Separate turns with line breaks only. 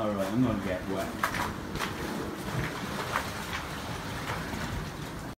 Alright, I'm gonna get wet.